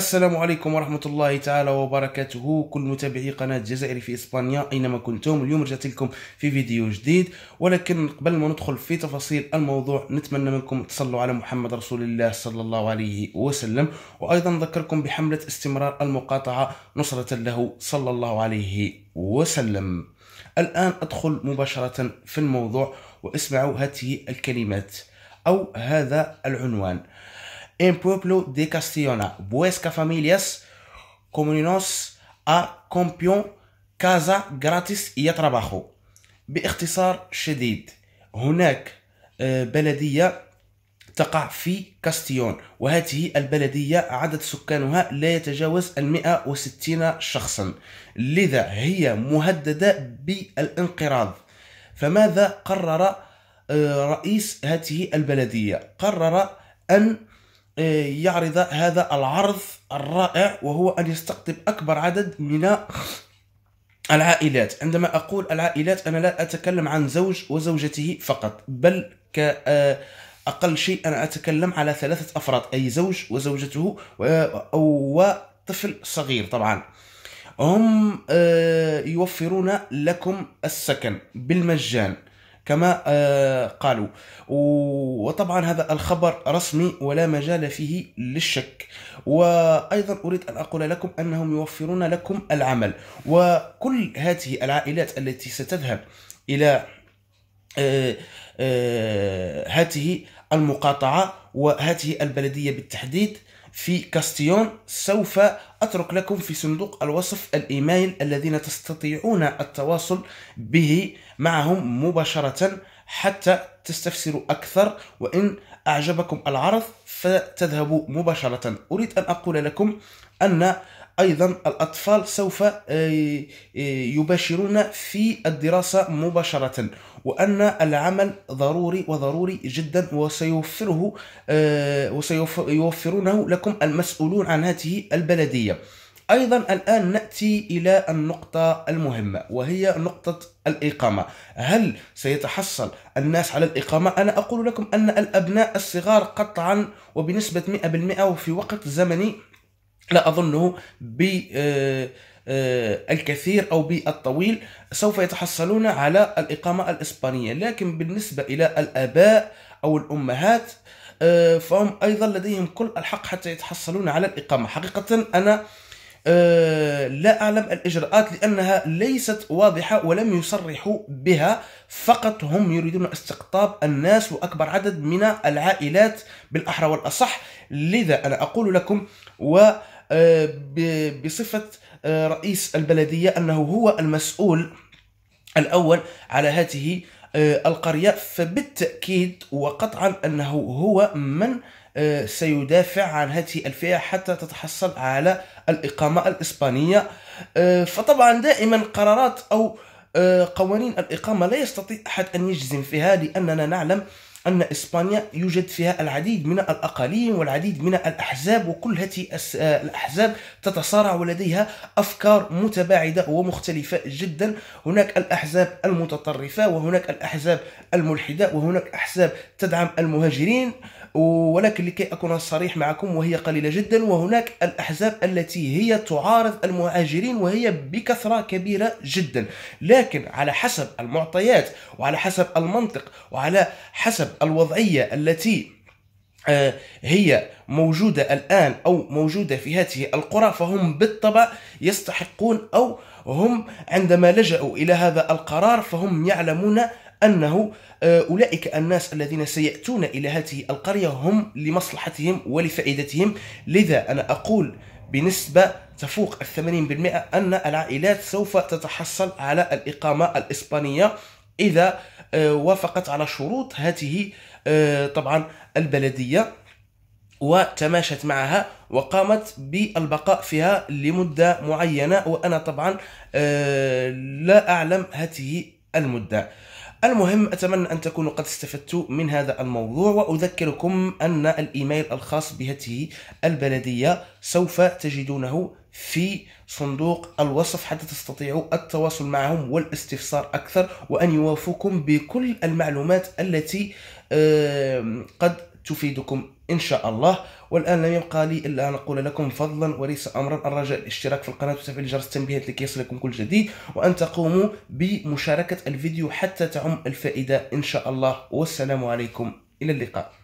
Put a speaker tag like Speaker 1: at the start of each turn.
Speaker 1: السلام عليكم ورحمة الله تعالى وبركاته. كل متابعي قناة جزائري في إسبانيا أينما كنتم اليوم رجعت لكم في فيديو جديد. ولكن قبل ما ندخل في تفاصيل الموضوع نتمنى منكم تصلوا على محمد رسول الله صلى الله عليه وسلم. وأيضا نذكركم بحملة استمرار المقاطعة نصرة له صلى الله عليه وسلم. الآن أدخل مباشرة في الموضوع واسمعوا هذه الكلمات أو هذا العنوان. En pueblo de Castellona, Buesca familias, comunos a campeón casa gratis y trabajo. باختصار شديد هناك بلدية تقع في كاستيون وهذه البلدية عدد سكانها لا يتجاوز المئة وستين شخصا لذا هي مهددة بالانقراض فماذا قرر رئيس هذه البلدية قرر أن يعرض هذا العرض الرائع وهو أن يستقطب أكبر عدد من العائلات. عندما أقول العائلات أنا لا أتكلم عن زوج وزوجته فقط بل كأقل شيء أنا أتكلم على ثلاثة أفراد أي زوج وزوجته وطفل صغير طبعا. هم آه، يوفرون لكم السكن بالمجان. كما آه، قالوا. وطبعا هذا الخبر رسمي ولا مجال فيه للشك. وأيضا أريد أن أقول لكم أنهم يوفرون لكم العمل. وكل هذه العائلات التي ستذهب إلى آه، آه، هذه المقاطعة وهذه البلدية بالتحديد في كاستيون سوف أترك لكم في صندوق الوصف الإيميل الذين تستطيعون التواصل به معهم مباشرة حتى تستفسروا أكثر وإن أعجبكم العرض فتذهبوا مباشرة. أريد أن أقول لكم أن أيضا الأطفال سوف آه، آه، يباشرون في الدراسة مباشرة وأن العمل ضروري وضروري جدا وسيوفره آه، وسيوفرونه لكم المسؤولون عن هذه البلدية. أيضا الآن نأتي إلى النقطة المهمة وهي نقطة الإقامة. هل سيتحصل الناس على الإقامة؟ أنا أقول لكم أن الأبناء الصغار قطعا وبنسبة 100% وفي وقت زمني لا أظنه بالكثير آه، آه، أو بالطويل سوف يتحصلون على الإقامة الإسبانية. لكن بالنسبة إلى الآباء أو الأمهات آه، فهم أيضا لديهم كل الحق حتى يتحصلون على الإقامة. حقيقة أنا لا أعلم الإجراءات لأنها ليست واضحة ولم يصرحوا بها فقط هم يريدون استقطاب الناس وأكبر عدد من العائلات بالأحرى والأصح. لذا أنا أقول لكم و بصفة آه، رئيس البلدية أنه هو المسؤول الأول على هذه آه، القرية. فبالتأكيد وقطعا أنه هو من سيدافع عن هذه الفئة حتى تتحصل على الإقامة الإسبانية. فطبعا دائما قرارات أو قوانين الإقامة لا يستطيع أحد أن يجزم فيها لأننا نعلم أن إسبانيا يوجد فيها العديد من الأقاليم والعديد من الأحزاب وكل هذه الأحزاب تتصارع ولديها أفكار متباعدة ومختلفة جدا. هناك الأحزاب المتطرفة وهناك الأحزاب الملحدة وهناك أحزاب تدعم المهاجرين. ولكن لكي أكون صريح معكم وهي قليلة جدا وهناك الأحزاب التي هي تعارض المهاجرين وهي بكثرة كبيرة جدا. لكن على حسب المعطيات وعلى حسب المنطق وعلى حسب الوضعية التي آه، هي موجودة الآن أو موجودة في هذه القرى فهم بالطبع يستحقون أو هم عندما لجأوا إلى هذا القرار فهم يعلمون أنه آه، أولئك الناس الذين سيأتون إلى هذه القرية هم لمصلحتهم ولفائدتهم. لذا أنا أقول بنسبة تفوق الثمانين بالمئة أن العائلات سوف تتحصل على الإقامة الإسبانية. إذا آه، وافقت على شروط هذه آه، طبعا البلدية وتماشت معها وقامت بالبقاء فيها لمدة معينة وأنا طبعا لا أعلم هذه المدة. المهم أتمنى أن تكونوا قد استفدتوا من هذا الموضوع وأذكركم أن الإيميل الخاص بهذه البلدية سوف تجدونه في صندوق الوصف حتى تستطيعوا التواصل معهم والاستفسار أكثر وأن يوافوكم بكل المعلومات التي قد تفيدكم إن شاء الله. والآن لم يبقى لي إلا أن أقول لكم فضلا وليس أمرا الرجاء الاشتراك في القناة وتفعيل جرس التنبيهات لكي يصلكم كل جديد وأن تقوموا بمشاركة الفيديو حتى تعم الفائدة إن شاء الله. والسلام عليكم. إلى اللقاء.